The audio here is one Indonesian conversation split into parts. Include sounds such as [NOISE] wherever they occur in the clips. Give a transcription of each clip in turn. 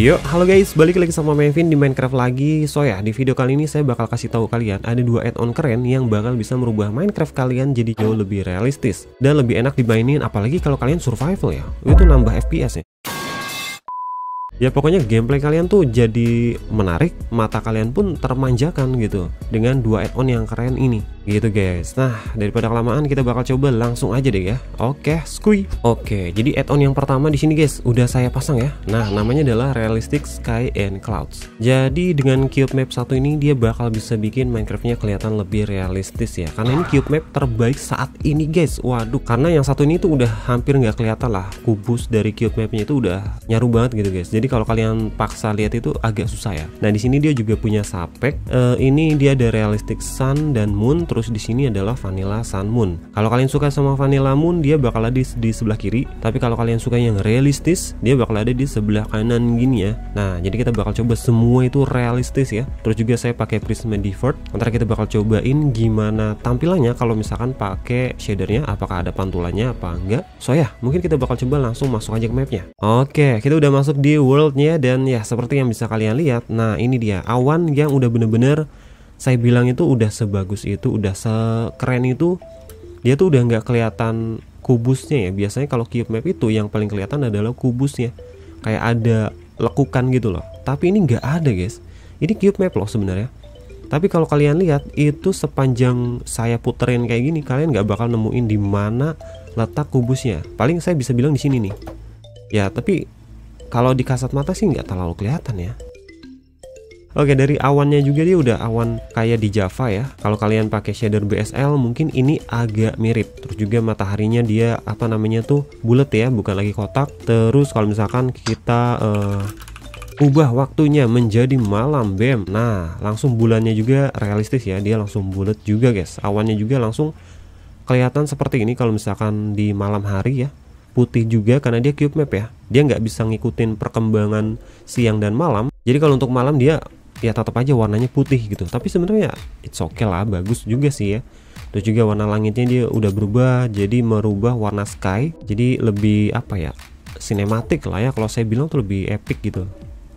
Yuk, halo guys, balik lagi sama Mevin di Minecraft lagi. So ya, di video kali ini saya bakal kasih tahu kalian ada dua add-on keren yang bakal bisa merubah Minecraft kalian jadi jauh lebih realistis dan lebih enak dimainin apalagi kalau kalian survival ya. Itu nambah FPS ya. Ya pokoknya gameplay kalian tuh jadi menarik, mata kalian pun termanjakan gitu dengan dua add-on yang keren ini. Gitu guys. Nah, daripada kelamaan kita bakal coba langsung aja deh ya. Oke, squee. Oke, jadi add-on yang pertama di sini guys, udah saya pasang ya. Nah, namanya adalah Realistic Sky and Clouds. Jadi dengan cube map satu ini dia bakal bisa bikin Minecraftnya kelihatan lebih realistis ya. Karena ini cube map terbaik saat ini guys. Waduh, karena yang satu ini tuh udah hampir nggak kelihatan lah. Kubus dari cube mapnya itu udah nyaru banget gitu guys. Jadi kalau kalian paksa lihat itu agak susah ya. Nah, di sini dia juga punya sapek. Uh, ini dia ada Realistic Sun dan Moon terus di sini adalah Vanilla Sun Moon. Kalau kalian suka sama Vanilla Moon, dia bakal ada di, di sebelah kiri. Tapi kalau kalian suka yang realistis, dia bakal ada di sebelah kanan gini ya. Nah, jadi kita bakal coba semua itu realistis ya. Terus juga saya pakai Prisma Default. Ntar kita bakal cobain gimana tampilannya kalau misalkan pakai shadernya, apakah ada pantulannya apa enggak. So ya, mungkin kita bakal coba langsung masuk aja ke mapnya. Oke, kita udah masuk di worldnya dan ya seperti yang bisa kalian lihat. Nah, ini dia awan yang udah bener-bener saya bilang itu udah sebagus itu udah sekeren itu dia tuh udah nggak kelihatan kubusnya ya. Biasanya kalau cube map itu yang paling kelihatan adalah kubusnya kayak ada lekukan gitu loh. Tapi ini nggak ada guys. Ini cube map loh sebenarnya. Tapi kalau kalian lihat itu sepanjang saya puterin kayak gini kalian nggak bakal nemuin di mana letak kubusnya. Paling saya bisa bilang di sini nih. Ya tapi kalau di kasat mata sih nggak terlalu kelihatan ya. Oke dari awannya juga dia udah awan kayak di Java ya. Kalau kalian pakai shader BSL mungkin ini agak mirip. Terus juga mataharinya dia apa namanya tuh bulat ya bukan lagi kotak. Terus kalau misalkan kita uh, ubah waktunya menjadi malam bem. Nah langsung bulannya juga realistis ya. Dia langsung bulat juga guys. Awannya juga langsung kelihatan seperti ini kalau misalkan di malam hari ya putih juga karena dia cube map ya. Dia nggak bisa ngikutin perkembangan siang dan malam. Jadi kalau untuk malam dia ya tetap aja warnanya putih gitu. Tapi sebenarnya it's okay lah bagus juga sih ya. Terus juga warna langitnya dia udah berubah jadi merubah warna sky. Jadi lebih apa ya sinematik lah ya. Kalau saya bilang tuh lebih epic gitu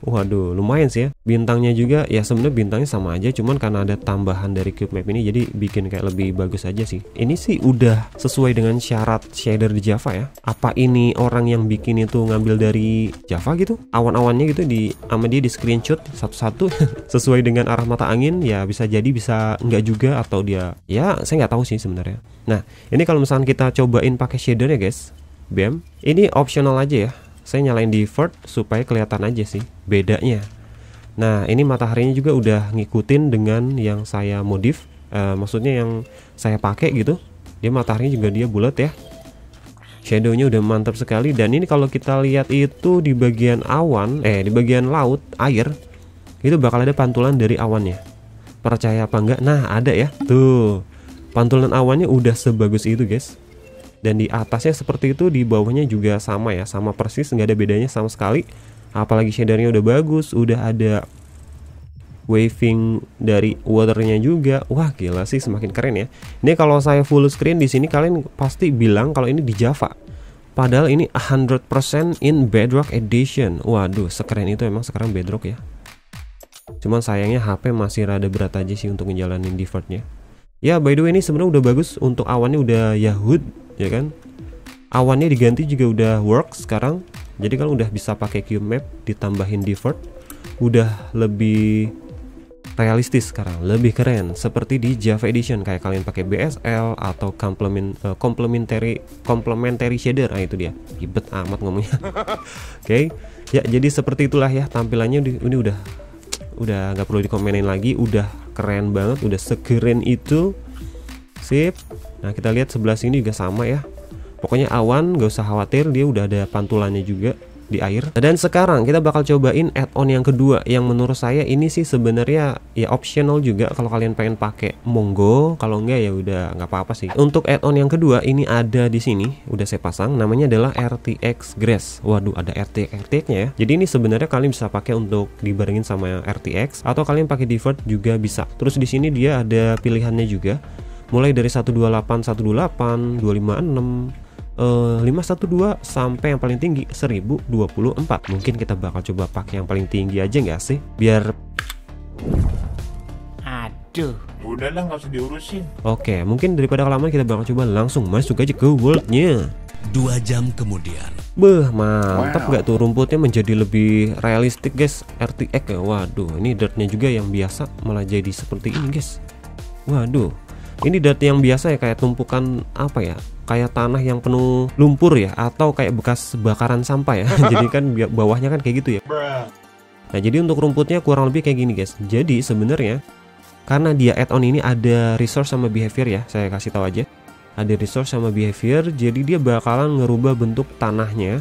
Waduh, lumayan sih ya. Bintangnya juga ya sebenarnya bintangnya sama aja, cuman karena ada tambahan dari cube map ini jadi bikin kayak lebih bagus aja sih. Ini sih udah sesuai dengan syarat shader di Java ya. Apa ini orang yang bikin itu ngambil dari Java gitu? Awan-awannya gitu di sama dia di screenshot satu-satu [LAUGHS] sesuai dengan arah mata angin ya bisa jadi bisa enggak juga atau dia ya saya nggak tahu sih sebenarnya. Nah, ini kalau misalnya kita cobain pakai shader ya guys. BEM. Ini optional aja ya saya nyalain default supaya kelihatan aja sih bedanya. Nah ini mataharinya juga udah ngikutin dengan yang saya modif. Uh, maksudnya yang saya pakai gitu. Dia mataharinya juga dia bulat ya. Shadownya udah mantap sekali. Dan ini kalau kita lihat itu di bagian awan eh di bagian laut air itu bakal ada pantulan dari awannya. Percaya apa enggak? Nah ada ya. Tuh pantulan awannya udah sebagus itu guys dan di atasnya seperti itu di bawahnya juga sama ya sama persis nggak ada bedanya sama sekali. Apalagi shadernya udah bagus udah ada waving dari waternya juga. Wah gila sih semakin keren ya. Ini kalau saya full screen di sini kalian pasti bilang kalau ini di Java. Padahal ini 100% in Bedrock Edition. Waduh sekeren itu emang sekarang Bedrock ya. Cuman sayangnya HP masih rada berat aja sih untuk ngejalanin defaultnya. Ya by the way ini sebenarnya udah bagus untuk awannya udah Yahoo ya kan? Awannya diganti juga udah work sekarang. Jadi kalau udah bisa pakai cube map ditambahin default udah lebih realistis sekarang lebih keren. Seperti di Java Edition kayak kalian pakai BSL atau complement uh, complementary complementary shader. Nah itu dia. Ribet amat ngomongnya. [LAUGHS] Oke. Okay. ya jadi seperti itulah ya tampilannya. Ini udah udah nggak perlu dikomenin lagi. Udah keren banget udah sekeren itu sip. Nah kita lihat sebelah sini juga sama ya. Pokoknya awan gak usah khawatir dia udah ada pantulannya juga di air. Dan sekarang kita bakal cobain add-on yang kedua yang menurut saya ini sih sebenarnya ya optional juga kalau kalian pengen pakai. Monggo kalau enggak ya udah nggak apa-apa sih. Untuk add-on yang kedua ini ada di sini udah saya pasang namanya adalah RTX Grass. Waduh ada RTX RTX nya ya. Jadi ini sebenarnya kalian bisa pakai untuk dibarengin sama RTX atau kalian pakai default juga bisa. Terus di sini dia ada pilihannya juga mulai dari 128 128 256 uh, uh, 512 sampai yang paling tinggi 1024 mungkin kita bakal coba pakai yang paling tinggi aja nggak sih? Biar aduh. Udahlah nggak usah diurusin. Oke mungkin daripada kelamaan kita bakal coba langsung masuk aja ke worldnya. Dua jam kemudian. Beh mantap wow. gak tuh rumputnya menjadi lebih realistik guys? RTX ya? Waduh ini dirtnya juga yang biasa malah jadi seperti ini guys. Waduh ini dirt yang biasa ya kayak tumpukan apa ya? Kayak tanah yang penuh lumpur ya atau kayak bekas bakaran sampah ya. [LAUGHS] Jadi kan bawahnya kan kayak gitu ya. Nah jadi untuk rumputnya kurang lebih kayak gini guys. Jadi sebenarnya karena dia add-on ini ada resource sama behavior ya saya kasih tahu aja. Ada resource sama behavior jadi dia bakalan ngerubah bentuk tanahnya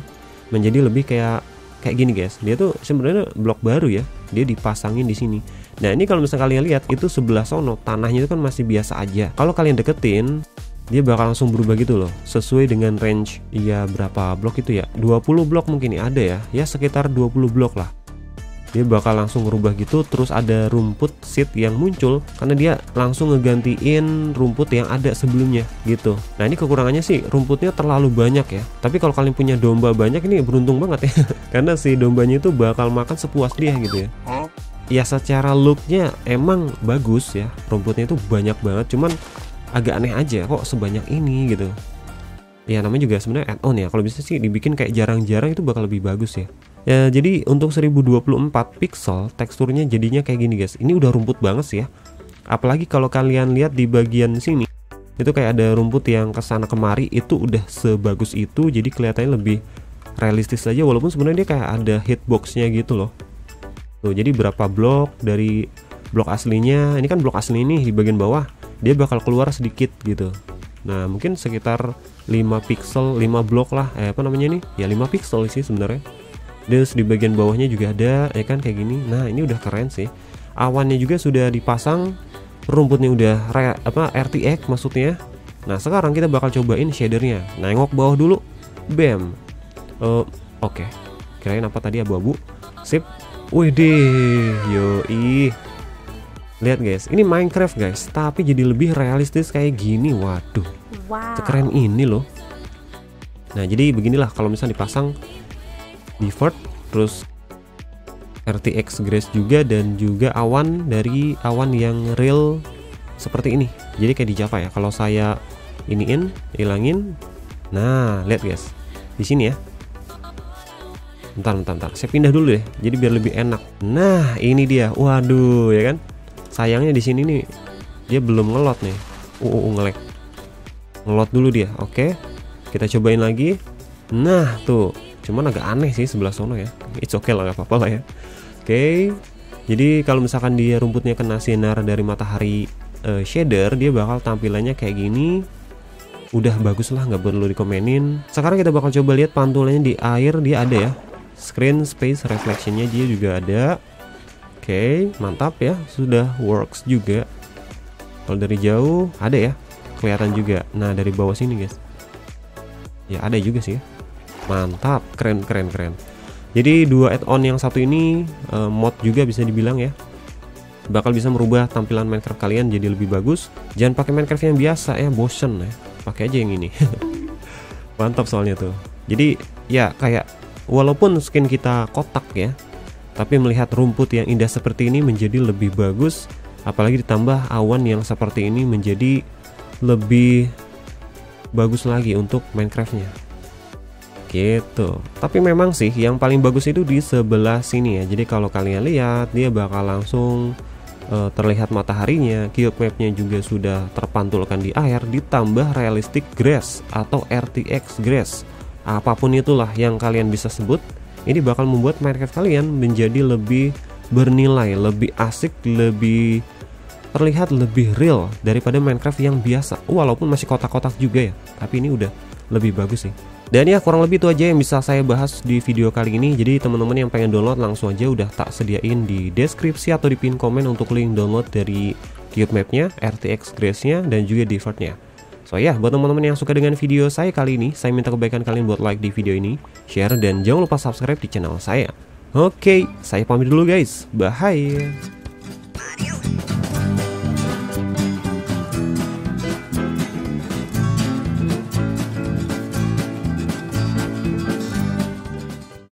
menjadi lebih kayak kayak gini guys. Dia tuh sebenarnya blok baru ya. Dia dipasangin di sini. Nah ini kalau misalnya kalian lihat itu sebelah sono tanahnya itu kan masih biasa aja. Kalau kalian deketin dia bakal langsung berubah gitu loh. Sesuai dengan range ya berapa blok itu ya? 20 blok mungkin ya ada ya. Ya sekitar 20 blok lah dia bakal langsung berubah gitu terus ada rumput seed yang muncul karena dia langsung ngegantiin rumput yang ada sebelumnya gitu. Nah ini kekurangannya sih rumputnya terlalu banyak ya. Tapi kalau kalian punya domba banyak ini beruntung banget ya. [LAUGHS] Karena si dombanya itu bakal makan sepuas dia gitu ya. Ya secara looknya emang bagus ya. Rumputnya itu banyak banget cuman agak aneh aja kok sebanyak ini gitu. Ya namanya juga sebenarnya add-on ya. Kalau bisa sih dibikin kayak jarang-jarang itu bakal lebih bagus ya Ya, jadi untuk 1024 pixel teksturnya jadinya kayak gini guys. Ini udah rumput banget sih ya. Apalagi kalau kalian lihat di bagian sini itu kayak ada rumput yang ke sana kemari itu udah sebagus itu jadi kelihatannya lebih realistis aja walaupun sebenarnya dia kayak ada hitboxnya gitu loh tuh jadi berapa blok dari blok aslinya ini kan blok asli ini di bagian bawah dia bakal keluar sedikit gitu nah mungkin sekitar 5 pixel 5 blok lah eh apa namanya ini ya 5 pixel sih sebenarnya terus di bagian bawahnya juga ada ya kan kayak gini. Nah ini udah keren sih. Awannya juga sudah dipasang rumputnya udah re, apa RTX maksudnya. Nah sekarang kita bakal cobain shadernya. Nengok bawah dulu. Bam. Uh, oke. Okay. kirain apa tadi abu-abu? Sip. Wih deh yoi. Lihat guys. Ini Minecraft guys. Tapi jadi lebih realistis kayak gini. Waduh. Wow. keren ini loh. Nah jadi beginilah. Kalau misalnya dipasang default terus RTX Grace juga dan juga awan dari awan yang real seperti ini. Jadi kayak di Java ya. Kalau saya iniin hilangin. Nah lihat guys. Di sini ya. Bentar bentar bentar. Saya pindah dulu deh jadi biar lebih enak. Nah ini dia. Waduh ya kan? Sayangnya di sini nih dia belum ngelot nih. Uh, uh, uh ngelek ngelot dulu dia. Oke kita cobain lagi. Nah tuh cuman agak aneh sih sebelah sono ya. It's okay lah gak apa-apa lah ya. Oke okay. jadi kalau misalkan dia rumputnya kena sinar dari matahari uh, shader dia bakal tampilannya kayak gini. Udah bagus lah nggak perlu dikomenin. Sekarang kita bakal coba lihat pantulannya di air dia ada ya. Screen space reflectionnya dia juga ada. Oke okay, mantap ya sudah works juga. Kalau dari jauh ada ya kelihatan juga. Nah dari bawah sini guys. Ya ada juga sih ya mantap keren keren keren. Jadi dua add-on yang satu ini uh, mod juga bisa dibilang ya bakal bisa merubah tampilan Minecraft kalian jadi lebih bagus. Jangan pakai Minecraft yang biasa ya bosen ya. Pakai aja yang ini. [LAUGHS] Mantap soalnya tuh. Jadi ya kayak walaupun skin kita kotak ya tapi melihat rumput yang indah seperti ini menjadi lebih bagus apalagi ditambah awan yang seperti ini menjadi lebih bagus lagi untuk Minecraftnya gitu. Tapi memang sih yang paling bagus itu di sebelah sini ya. Jadi kalau kalian lihat dia bakal langsung uh, terlihat mataharinya cube mapnya juga sudah terpantulkan di air ditambah realistic grass atau RTX grass. Apa pun itulah yang kalian bisa sebut ini bakal membuat Minecraft kalian menjadi lebih bernilai lebih asik lebih terlihat lebih real daripada Minecraft yang biasa. Walaupun masih kotak-kotak juga ya tapi ini udah lebih bagus sih dan ya kurang lebih itu aja yang bisa saya bahas di video kali ini Jadi teman-teman yang pengen download langsung aja udah tak sediain di deskripsi atau di pin komen untuk link download dari Cube Map-nya, RTX Grace-nya, dan juga Default-nya So ya, buat teman-teman yang suka dengan video saya kali ini, saya minta kebaikan kalian buat like di video ini, share, dan jangan lupa subscribe di channel saya. Oke, saya pamit dulu guys. Bye.